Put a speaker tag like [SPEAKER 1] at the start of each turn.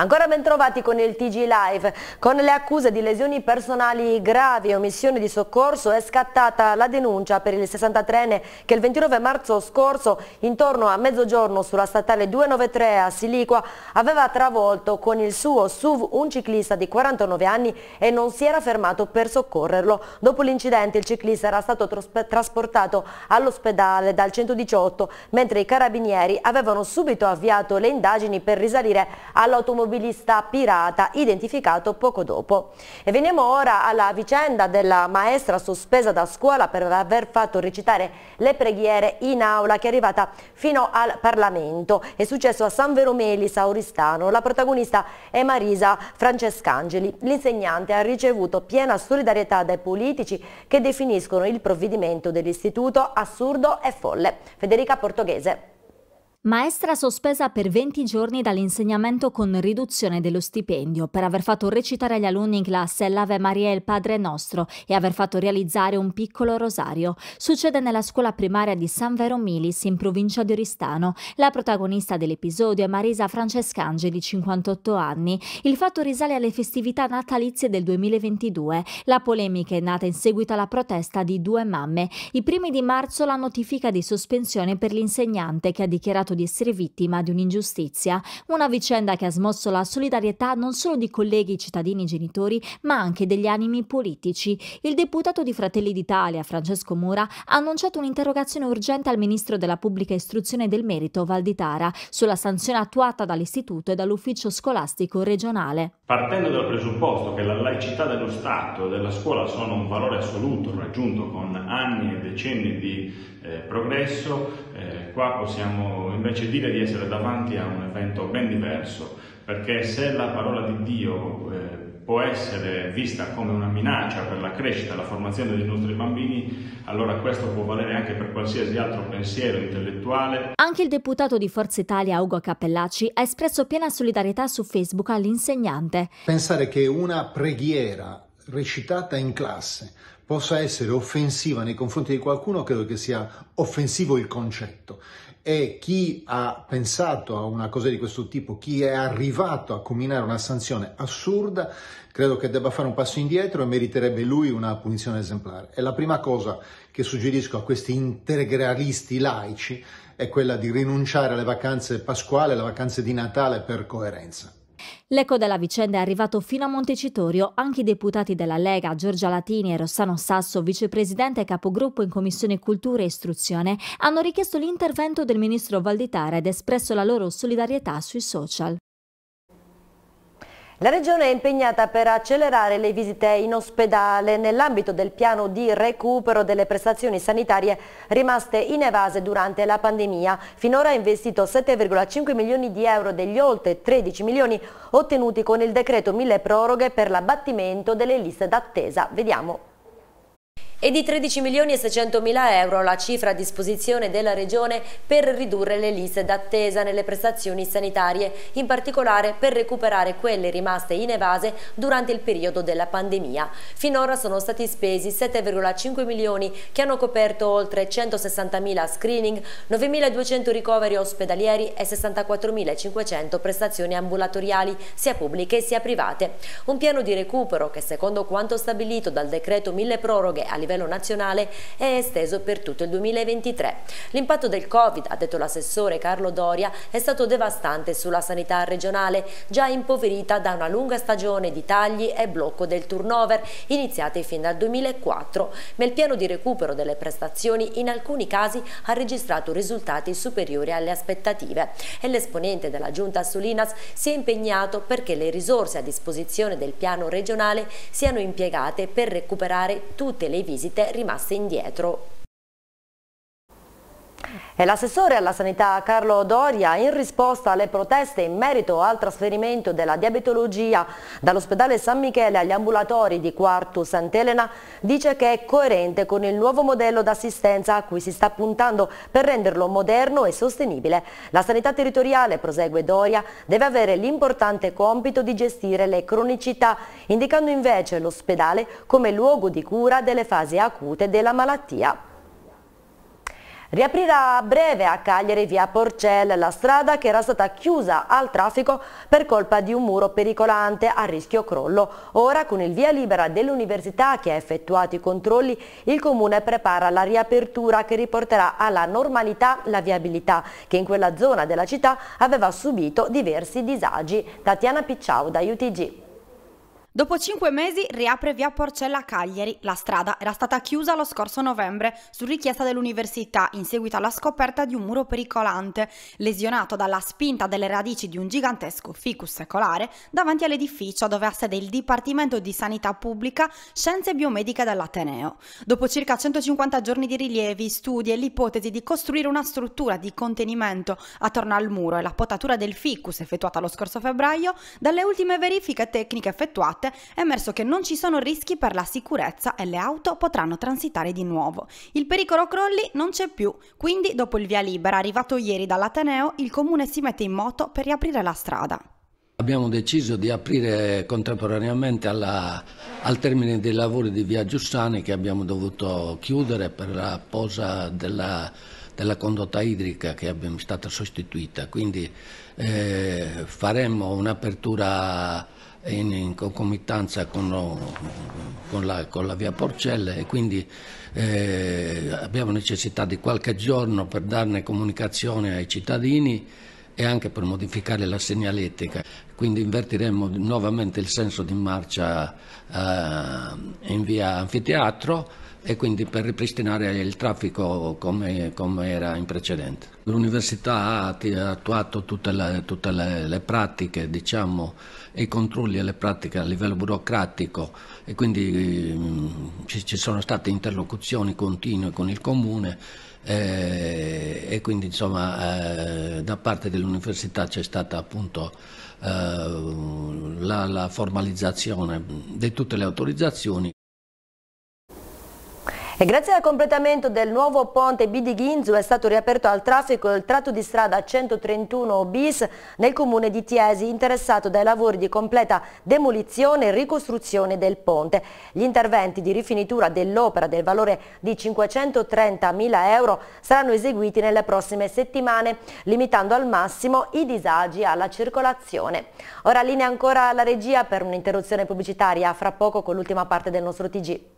[SPEAKER 1] Ancora ben trovati con il TG Live. Con le accuse di lesioni personali gravi e omissione di soccorso è scattata la denuncia per il 63enne che il 29 marzo scorso, intorno a mezzogiorno sulla statale 293 a Siliqua, aveva travolto con il suo SUV un ciclista di 49 anni e non si era fermato per soccorrerlo. Dopo l'incidente il ciclista era stato trasportato all'ospedale dal 118 mentre i carabinieri avevano subito avviato le indagini per risalire all'automobilista automobilista pirata identificato poco dopo. E veniamo ora alla vicenda della maestra sospesa da scuola per aver fatto recitare le preghiere in aula che è arrivata fino al Parlamento. È successo a San Veromeli, Sauristano. La protagonista è Marisa Francescangeli. L'insegnante ha ricevuto piena solidarietà dai politici che definiscono il provvedimento dell'istituto assurdo e folle. Federica Portoghese.
[SPEAKER 2] Maestra sospesa per 20 giorni dall'insegnamento con riduzione dello stipendio per aver fatto recitare agli alunni in classe l'Ave Maria e il Padre Nostro e aver fatto realizzare un piccolo rosario. Succede nella scuola primaria di San Vero Milis in provincia di Oristano. La protagonista dell'episodio è Marisa Francescange di 58 anni. Il fatto risale alle festività natalizie del 2022. La polemica è nata in seguito alla protesta di due mamme. I primi di marzo la notifica di sospensione per l'insegnante che ha dichiarato di essere vittima di un'ingiustizia, una vicenda che ha smosso la solidarietà non solo di colleghi cittadini genitori, ma anche degli animi politici. Il deputato di Fratelli d'Italia, Francesco Mura, ha annunciato un'interrogazione urgente al ministro della Pubblica Istruzione del Merito, Valditara, sulla sanzione attuata dall'istituto e dall'ufficio scolastico regionale.
[SPEAKER 3] Partendo dal presupposto che la laicità dello Stato e della scuola sono un valore assoluto raggiunto con anni e decenni di eh, progresso, eh, qua possiamo invece dire di essere davanti a un evento ben diverso, perché se la parola di Dio eh, può essere vista come una minaccia per la crescita e la formazione dei nostri bambini, allora questo può valere anche per qualsiasi altro pensiero intellettuale.
[SPEAKER 2] Anche il deputato di Forza Italia, Ugo Cappellacci, ha espresso piena solidarietà su Facebook all'insegnante.
[SPEAKER 4] Pensare che una preghiera recitata in classe possa essere offensiva nei confronti di qualcuno, credo che sia offensivo il concetto. E chi ha pensato a una cosa di questo tipo, chi è arrivato a combinare una sanzione assurda, credo che debba fare un passo indietro e meriterebbe lui una punizione esemplare. E la prima cosa che suggerisco a questi integralisti laici è quella di rinunciare alle vacanze pasquali, alle vacanze di Natale per coerenza.
[SPEAKER 2] L'eco della vicenda è arrivato fino a Montecitorio. Anche i deputati della Lega, Giorgia Latini e Rossano Sasso, vicepresidente e capogruppo in Commissione Cultura e Istruzione, hanno richiesto l'intervento del ministro Valditara ed espresso la loro solidarietà sui social.
[SPEAKER 1] La Regione è impegnata per accelerare le visite in ospedale nell'ambito del piano di recupero delle prestazioni sanitarie rimaste inevase durante la pandemia. Finora ha investito 7,5 milioni di euro degli oltre 13 milioni ottenuti con il decreto mille proroghe per l'abbattimento delle liste d'attesa. Vediamo e di 13 milioni e 600 mila euro la cifra a disposizione della Regione per ridurre le liste d'attesa nelle prestazioni sanitarie, in particolare per recuperare quelle rimaste inevase durante il periodo della pandemia. Finora sono stati spesi 7,5 milioni che hanno coperto oltre 160 mila screening, 9.200 ricoveri ospedalieri e 64.500 prestazioni ambulatoriali, sia pubbliche sia private. Un piano di recupero che secondo quanto stabilito dal decreto mille proroghe a livello livello nazionale è esteso per tutto il 2023. L'impatto del Covid, ha detto l'assessore Carlo Doria, è stato devastante sulla sanità regionale, già impoverita da una lunga stagione di tagli e blocco del turnover iniziati fin dal 2004, ma il piano di recupero delle prestazioni in alcuni casi ha registrato risultati superiori alle aspettative e l'esponente della giunta Solinas si è impegnato perché le risorse a disposizione del piano regionale siano impiegate per recuperare tutte le visite visite rimaste indietro. E l'assessore alla sanità Carlo Doria, in risposta alle proteste in merito al trasferimento della diabetologia dall'ospedale San Michele agli ambulatori di Quartu Sant'Elena, dice che è coerente con il nuovo modello d'assistenza a cui si sta puntando per renderlo moderno e sostenibile. La sanità territoriale, prosegue Doria, deve avere l'importante compito di gestire le cronicità, indicando invece l'ospedale come luogo di cura delle fasi acute della malattia. Riaprirà a breve a Cagliari via Porcelle la strada che era stata chiusa al traffico per colpa di un muro pericolante a rischio crollo. Ora con il via libera dell'università che ha effettuato i controlli il comune prepara la riapertura che riporterà alla normalità la viabilità che in quella zona della città aveva subito diversi disagi. Tatiana Picciau da UTG.
[SPEAKER 5] Dopo cinque mesi riapre via Porcella Cagliari. La strada era stata chiusa lo scorso novembre su richiesta dell'università in seguito alla scoperta di un muro pericolante, lesionato dalla spinta delle radici di un gigantesco ficus secolare davanti all'edificio dove ha sede il Dipartimento di Sanità Pubblica, Scienze Biomediche dell'Ateneo. Dopo circa 150 giorni di rilievi, studi e l'ipotesi di costruire una struttura di contenimento attorno al muro e la potatura del ficus effettuata lo scorso febbraio, dalle ultime verifiche tecniche effettuate è emerso che non ci sono rischi per la sicurezza e le auto potranno transitare di nuovo. Il pericolo crolli non c'è più, quindi dopo il via libera arrivato ieri dall'Ateneo, il comune si mette in moto per riaprire la strada.
[SPEAKER 6] Abbiamo deciso di aprire contemporaneamente alla, al termine dei lavori di via Giussani che abbiamo dovuto chiudere per la posa della, della condotta idrica che è stata sostituita. Quindi eh, faremo un'apertura in, in concomitanza con, con, la, con, la, via Porcelle e quindi eh, abbiamo necessità di qualche giorno per darne comunicazione ai cittadini e anche per modificare la segnaletica. Quindi invertiremo nuovamente il senso di marcia eh, in via Anfiteatro e quindi per ripristinare il traffico come, come era in precedenza. L'università ha attuato tutte le, tutte le, le pratiche diciamo, i controlli e le pratiche a livello burocratico e quindi mh, ci, ci, sono state interlocuzioni continue con il comune eh, e quindi insomma eh, da parte dell'università c'è stata appunto eh, la, la formalizzazione di tutte le autorizzazioni.
[SPEAKER 1] E grazie al completamento del nuovo ponte Bidi Ginzu è stato riaperto al traffico il tratto di strada 131 bis nel comune di Tiesi interessato dai lavori di completa demolizione e ricostruzione del ponte. Gli interventi di rifinitura dell'opera del valore di 530 mila euro saranno eseguiti nelle prossime settimane limitando al massimo i disagi alla circolazione. Ora linea ancora alla regia per un'interruzione pubblicitaria fra poco con l'ultima parte del nostro TG.